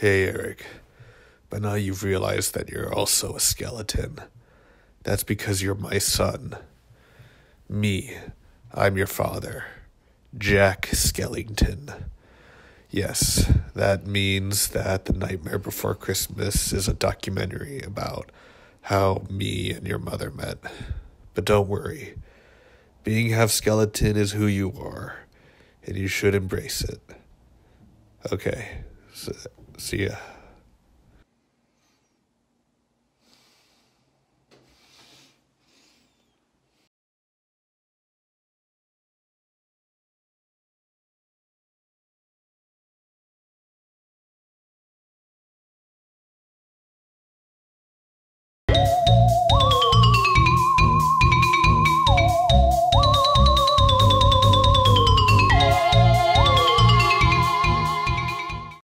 Hey, Eric. But now you've realized that you're also a skeleton. That's because you're my son. Me, I'm your father, Jack Skellington. Yes, that means that The Nightmare Before Christmas is a documentary about how me and your mother met. But don't worry, being half skeleton is who you are, and you should embrace it. Okay, so, see ya.